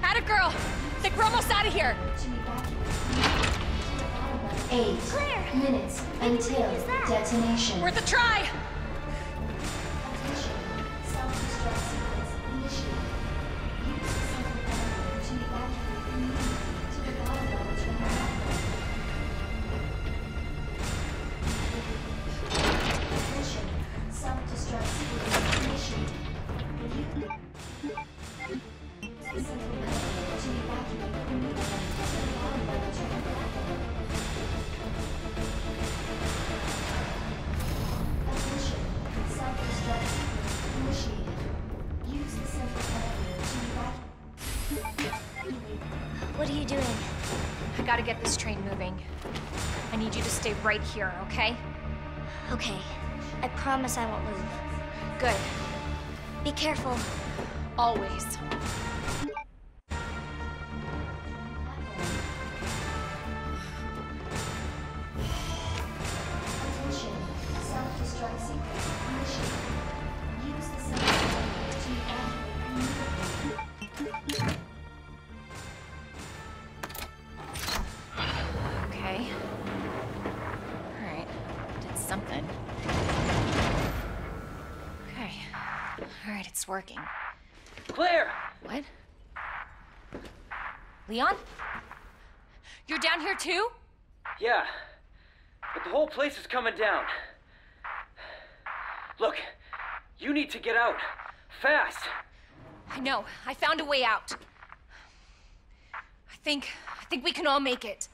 Had a girl. Think we're almost out of here. Eight Claire! minutes until detonation. Worth a try. What are you doing? I gotta get this train moving. I need you to stay right here, okay? Okay. I promise I won't move. Good. Be careful. Always. Something. Okay. Alright, it's working. Claire! What? Leon? You're down here too? Yeah, but the whole place is coming down. Look, you need to get out. Fast! I know. I found a way out. I think. I think we can all make it.